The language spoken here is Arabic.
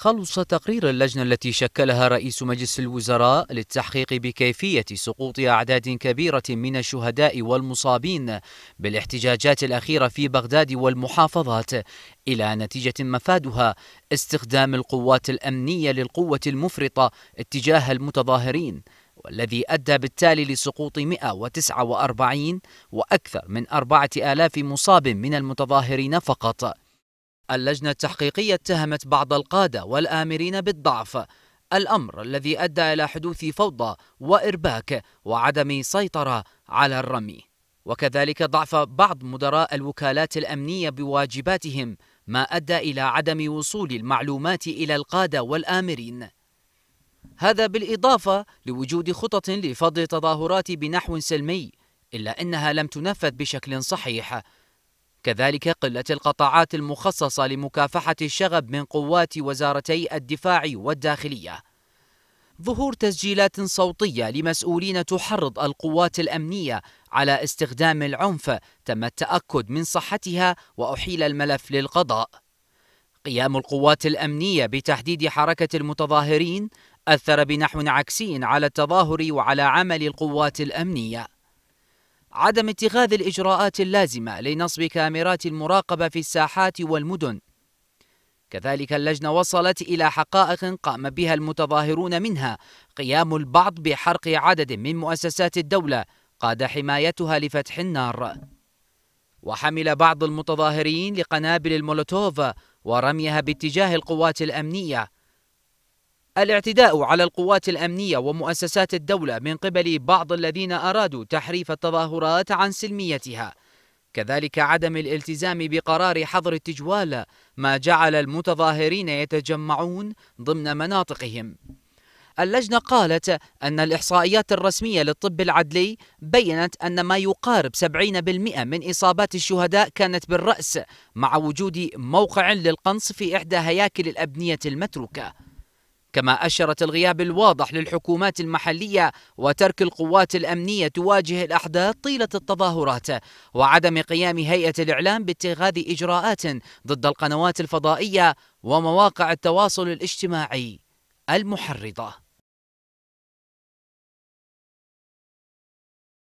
خلص تقرير اللجنة التي شكلها رئيس مجلس الوزراء للتحقيق بكيفية سقوط أعداد كبيرة من الشهداء والمصابين بالاحتجاجات الأخيرة في بغداد والمحافظات إلى نتيجة مفادها استخدام القوات الأمنية للقوة المفرطة اتجاه المتظاهرين والذي أدى بالتالي لسقوط 149 وأكثر من 4000 مصاب من المتظاهرين فقط. اللجنة التحقيقية اتهمت بعض القادة والآمرين بالضعف. الأمر الذي أدى إلى حدوث فوضى وإرباك وعدم سيطرة على الرمي. وكذلك ضعف بعض مدراء الوكالات الأمنية بواجباتهم ما أدى إلى عدم وصول المعلومات إلى القادة والآمرين. هذا بالإضافة لوجود خطط لفض التظاهرات بنحو سلمي إلا أنها لم تنفذ بشكل صحيح. كذلك قلة القطاعات المخصصة لمكافحة الشغب من قوات وزارتي الدفاع والداخلية. ظهور تسجيلات صوتية لمسؤولين تحرض القوات الأمنية على استخدام العنف تم التأكد من صحتها وأحيل الملف للقضاء. قيام القوات الأمنية بتحديد حركة المتظاهرين أثر بنحو عكسي على التظاهر وعلى عمل القوات الأمنية. عدم اتخاذ الإجراءات اللازمة لنصب كاميرات المراقبة في الساحات والمدن. كذلك اللجنة وصلت إلى حقائق قام بها المتظاهرون منها. قيام البعض بحرق عدد من مؤسسات الدولة قاد حمايتها لفتح النار. وحمل بعض المتظاهرين لقنابل المولوتوف ورميها باتجاه القوات الأمنية. الاعتداء على القوات الأمنية ومؤسسات الدولة من قبل بعض الذين أرادوا تحريف التظاهرات عن سلميتها. كذلك عدم الالتزام بقرار حظر التجوال ما جعل المتظاهرين يتجمعون ضمن مناطقهم. اللجنة قالت أن الإحصائيات الرسمية للطب العدلي بينت أن ما يقارب 70% من إصابات الشهداء كانت بالرأس مع وجود موقع للقنص في إحدى هياكل الأبنية المتروكة. كما أشرت الغياب الواضح للحكومات المحلية وترك القوات الأمنية تواجه الأحداث طيلة التظاهرات وعدم قيام هيئة الإعلام باتخاذ إجراءات ضد القنوات الفضائية ومواقع التواصل الاجتماعي المحرضة.